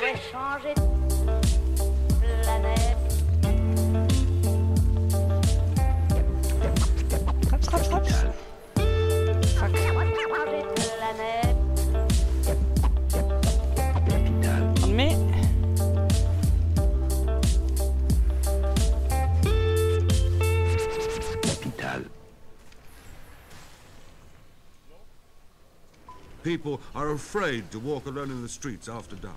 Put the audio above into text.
Vais changer People are afraid to walk alone in the streets after dark.